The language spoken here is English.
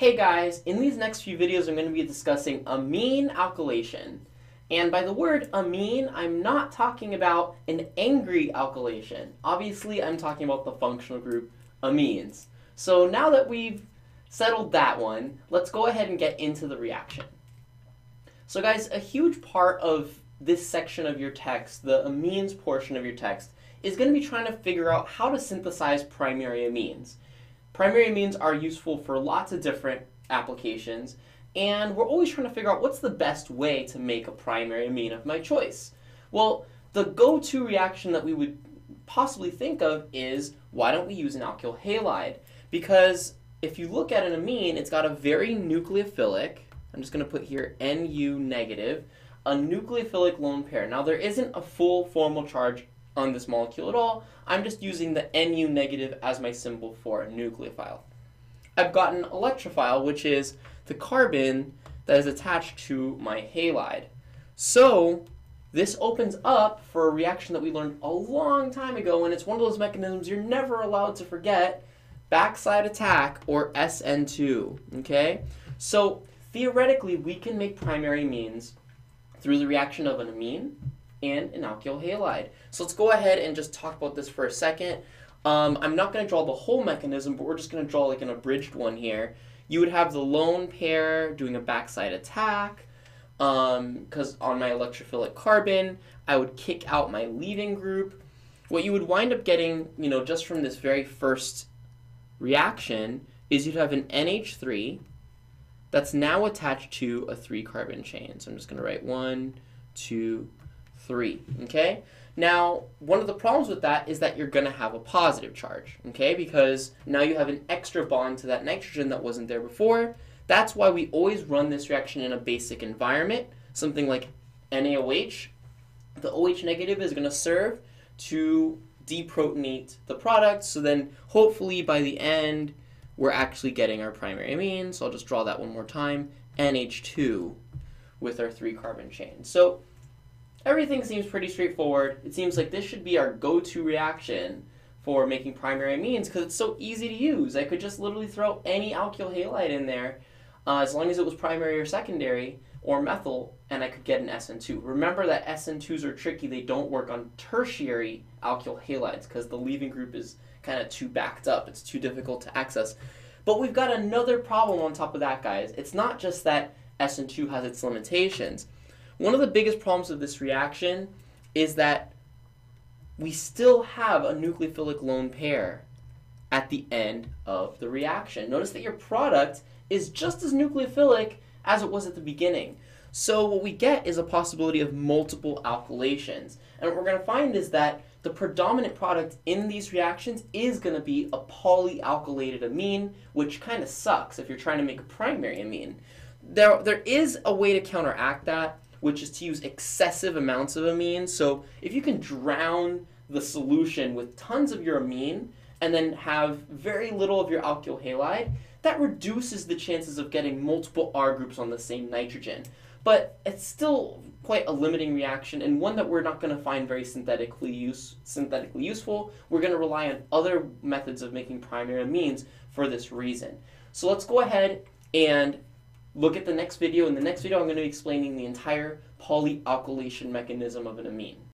Hey guys, in these next few videos I'm going to be discussing amine alkylation. And by the word amine, I'm not talking about an angry alkylation. Obviously, I'm talking about the functional group amines. So now that we've settled that one, let's go ahead and get into the reaction. So guys, a huge part of this section of your text, the amines portion of your text, is going to be trying to figure out how to synthesize primary amines. Primary amines are useful for lots of different applications, and we're always trying to figure out what's the best way to make a primary amine of my choice. Well, the go-to reaction that we would possibly think of is why don't we use an alkyl halide? Because if you look at an amine, it's got a very nucleophilic, I'm just going to put here Nu negative, a nucleophilic lone pair. Now there isn't a full formal charge on this molecule at all. I'm just using the Nu negative as my symbol for nucleophile. I've got an electrophile, which is the carbon that is attached to my halide. So this opens up for a reaction that we learned a long time ago, and it's one of those mechanisms you're never allowed to forget, backside attack, or SN2, okay? So theoretically, we can make primary amines through the reaction of an amine and an alkyl halide. So let's go ahead and just talk about this for a second. Um, I'm not going to draw the whole mechanism, but we're just going to draw like an abridged one here. You would have the lone pair doing a backside attack, because um, on my electrophilic carbon, I would kick out my leaving group. What you would wind up getting, you know, just from this very first reaction is you'd have an NH3 that's now attached to a three carbon chain. So I'm just going to write one, two, three, okay? Now, one of the problems with that is that you're going to have a positive charge, okay? Because now you have an extra bond to that nitrogen that wasn't there before. That's why we always run this reaction in a basic environment, something like NaOH. The OH negative is going to serve to deprotonate the product, so then hopefully by the end, we're actually getting our primary amine. So I'll just draw that one more time, NH2 with our three carbon chain. So everything seems pretty straightforward. It seems like this should be our go-to reaction for making primary amines because it's so easy to use. I could just literally throw any alkyl halide in there uh, as long as it was primary or secondary or methyl and I could get an SN2. Remember that SN2s are tricky. They don't work on tertiary alkyl halides because the leaving group is kind of too backed up. It's too difficult to access. But we've got another problem on top of that, guys. It's not just that SN2 has its limitations. One of the biggest problems of this reaction is that we still have a nucleophilic lone pair at the end of the reaction. Notice that your product is just as nucleophilic as it was at the beginning. So what we get is a possibility of multiple alkylations. And what we're going to find is that the predominant product in these reactions is going to be a polyalkylated amine, which kind of sucks if you're trying to make a primary amine. There, there is a way to counteract that, which is to use excessive amounts of amine. So if you can drown the solution with tons of your amine and then have very little of your alkyl halide, that reduces the chances of getting multiple R groups on the same nitrogen. But it's still quite a limiting reaction and one that we're not going to find very synthetically use synthetically useful. We're going to rely on other methods of making primary amines for this reason. So let's go ahead and look at the next video. In the next video, I'm going to be explaining the entire polyalkylation mechanism of an amine.